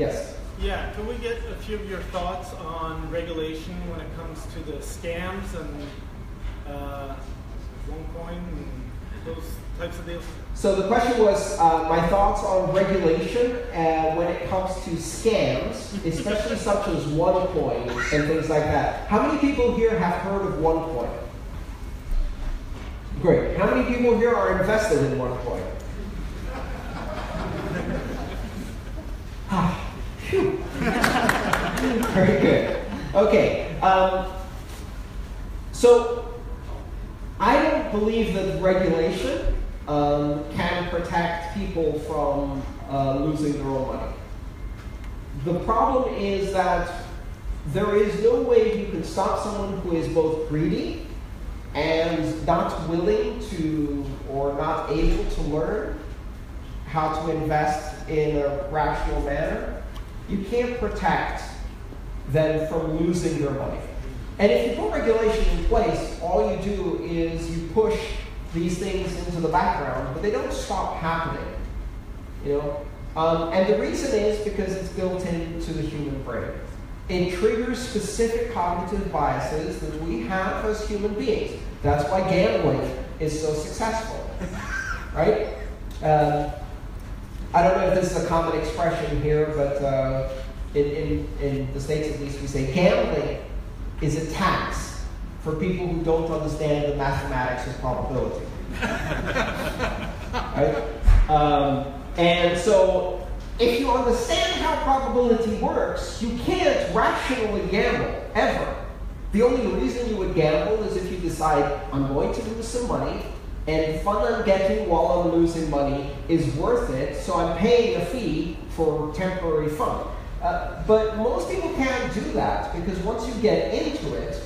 Yes. Yeah, can we get a few of your thoughts on regulation when it comes to the scams and uh, OneCoin and those types of deals? So the question was uh, my thoughts on regulation uh, when it comes to scams, especially such as OneCoin and things like that. How many people here have heard of OneCoin? Great. How many people here are invested in OneCoin? Very good. Okay. Um, so I don't believe that regulation um, can protect people from uh, losing their own money. The problem is that there is no way you can stop someone who is both greedy and not willing to or not able to learn how to invest in a rational manner. You can't protect them from losing their money. And if you put regulation in place, all you do is you push these things into the background, but they don't stop happening. You know? Um, and the reason is because it's built into the human brain. It triggers specific cognitive biases that we have as human beings. That's why gambling is so successful, right? Um, I don't know if this is a common expression here, but uh, in, in, in the States at least, we say gambling is a tax for people who don't understand the mathematics of probability. right? Um, and so, if you understand how probability works, you can't rationally gamble, ever. The only reason you would gamble is if you decide, I'm going to lose some money, and fun I'm getting while I'm losing money is worth it, so I'm paying a fee for temporary fun. Uh, but most people can't do that because once you get into it,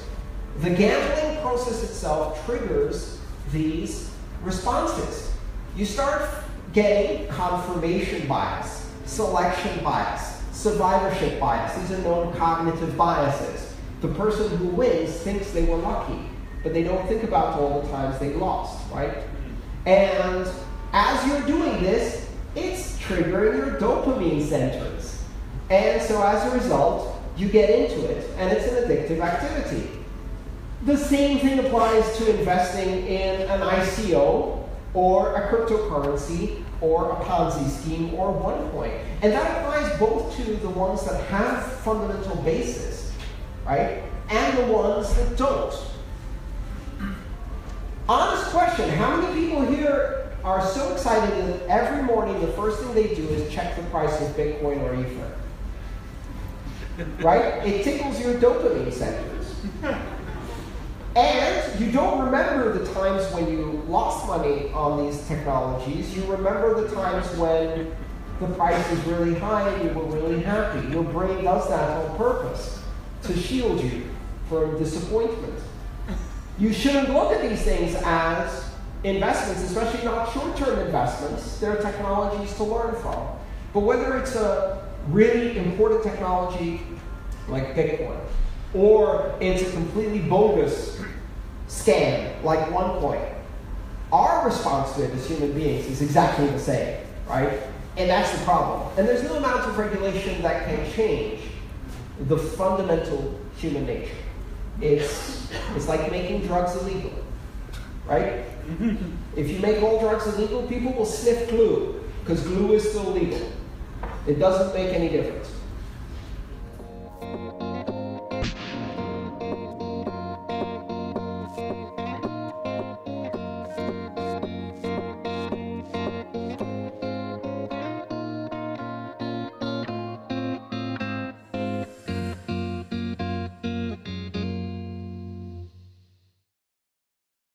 the gambling process itself triggers these responses. You start getting confirmation bias, selection bias, survivorship bias. These are known cognitive biases. The person who wins thinks they were lucky, but they don't think about all the times they lost, right? And as you're doing this, it's triggering your dopamine centers. And so as a result, you get into it, and it's an addictive activity. The same thing applies to investing in an ICO or a cryptocurrency or a Ponzi scheme or OneCoin. And that applies both to the ones that have fundamental basis, right, and the ones that don't. Honest question how many people here are so excited that every morning the first thing they do is check the price of Bitcoin or Ether? Right? It tickles your dopamine centers. And you don't remember the times when you lost money on these technologies. You remember the times when the price is really high and you were really happy. Your brain does that on purpose to shield you from disappointment. You shouldn't look at these things as investments, especially not short term investments. They're technologies to learn from. But whether it's a really important technology like Bitcoin, or it's a completely bogus scam like OneCoin, our response to it as human beings is exactly the same, right? And that's the problem. And there's no amount of regulation that can change the fundamental human nature. It's, it's like making drugs illegal, right? if you make all drugs illegal, people will sniff glue because glue is still legal. It doesn't make any difference.